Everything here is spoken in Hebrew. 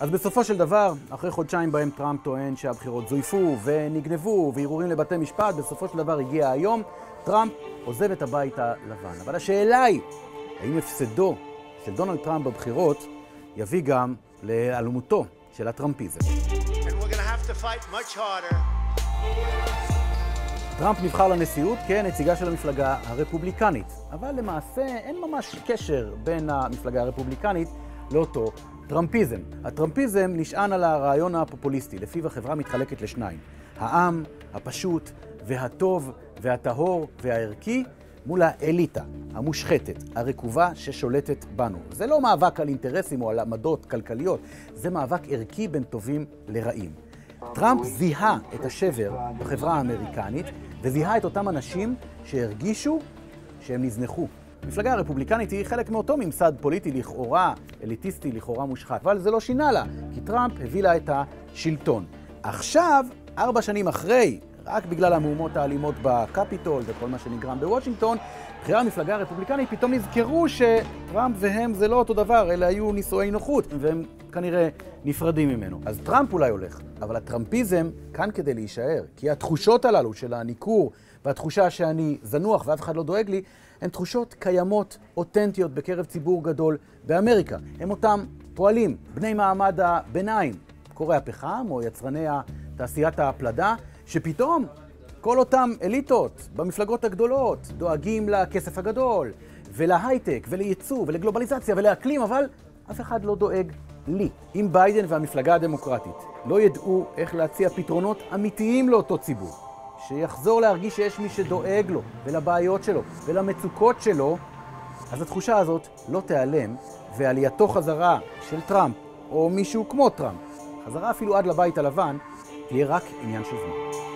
אז בסופו של דבר, אחרי חודשיים בהם טראמפ טוען שהבחירות זויפו ונגנבו וערעורים לבתי משפט, בסופו של דבר הגיע היום, טראמפ עוזב את הבית הלבן. אבל השאלה היא, האם הפסדו של דונלד טראמפ בבחירות יביא גם להיעלמותו של הטראמפיזם. טראמפ נבחר לנשיאות כנציגה של המפלגה הרפובליקנית, אבל למעשה אין ממש קשר בין המפלגה הרפובליקנית לאותו טראמפיזם. הטראמפיזם נשען על הרעיון הפופוליסטי, לפיו החברה מתחלקת לשניים. העם, הפשוט, והטוב, והטהור, והערכי, מול האליטה, המושחתת, הרקובה ששולטת בנו. זה לא מאבק על אינטרסים או על עמדות כלכליות, זה מאבק ערכי בין טובים לרעים. טראמפ זיהה את השבר בחברה האמריקנית וזיהה את אותם אנשים שהרגישו שהם נזנחו. המפלגה הרפובליקנית היא חלק מאותו ממסד פוליטי לכאורה, אליטיסטי, לכאורה מושחת, אבל זה לא שינה לה, כי טראמפ הביא לה את השלטון. עכשיו, ארבע שנים אחרי, רק בגלל המהומות האלימות בקפיטול וכל מה שנגרם בוושינגטון, בכירי המפלגה הרפובליקנית פתאום נזכרו שטראמפ והם זה לא אותו דבר, אלה היו נישואי נוחות, והם כנראה נפרדים ממנו. אז טראמפ אולי הולך, אבל הטראמפיזם כאן כדי להישאר, כי התחושות הללו של הניכור והתחושה שאני זנוח ואף אחד לא דואג לי, הן תחושות קיימות, אותנטיות בקרב ציבור גדול באמריקה. הם אותם פועלים, בני מעמד הביניים, קוראי הפחם או יצרני תעשיית הפלדה, שפתאום כל אותם אליטות במפלגות הגדולות דואגים לכסף הגדול, ולהייטק, ולייצוא, ולגלובליזציה, ולאקלים, אבל אף אחד לא דואג לי. אם ביידן והמפלגה הדמוקרטית לא ידעו איך להציע פתרונות אמיתיים לאותו ציבור, שיחזור להרגיש שיש מי שדואג לו, ולבעיות שלו, ולמצוקות שלו, אז התחושה הזאת לא תיעלם, ועלייתו חזרה של טראמפ, או מישהו כמו טראמפ, חזרה אפילו עד לבית הלבן, יהיה רק עניין של זמן.